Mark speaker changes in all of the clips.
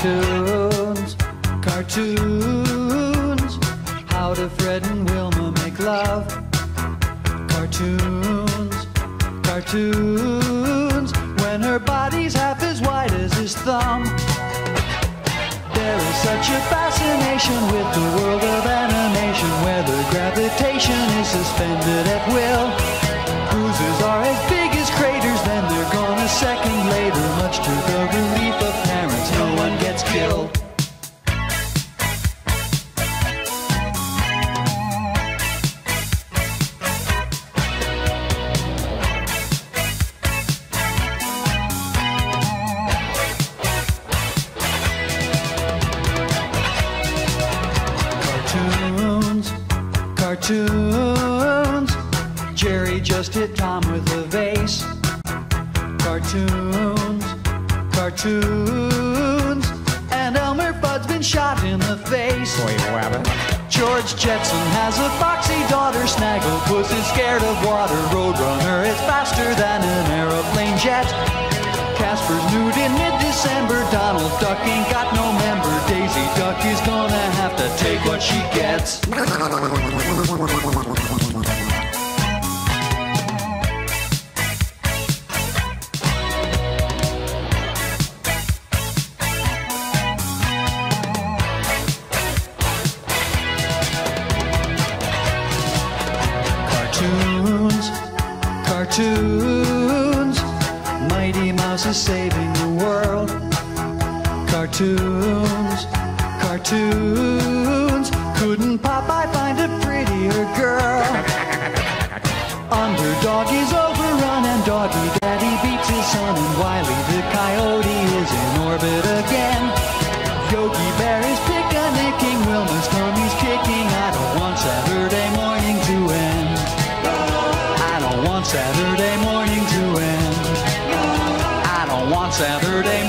Speaker 1: Cartoons, cartoons. How do Fred and Wilma make love? Cartoons, cartoons. When her body's half as wide as his thumb. There is such a fascination with the world of animation where the gravitation is suspended at will. Cruises are as big cartoons. Jerry just hit Tom with a vase. Cartoons, cartoons. And Elmer Fudd's been shot in the face.
Speaker 2: Boy, wabbit.
Speaker 1: George Jetson has a foxy daughter. Snagglepuss is scared of water. Roadrunner is faster than an aeroplane jet. Casper's nude in. Donald Duck ain't got no member. Daisy Duck is gonna have to take what she gets. Cartoons, cartoons. Mighty Mouse is saving the world. Cartoons, cartoons. Couldn't Popeye find a prettier girl? Underdog is overrun and Doggie Daddy beats his son and Wiley the Coyote is in orbit again. Yogi Bear is picnicking, Wilma's tummy's kicking. I don't want Saturday morning to end. I don't want Saturday morning to end. I don't want Saturday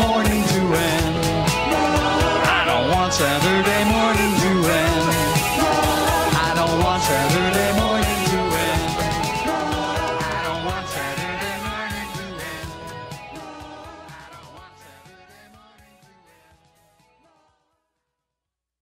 Speaker 1: Saturday.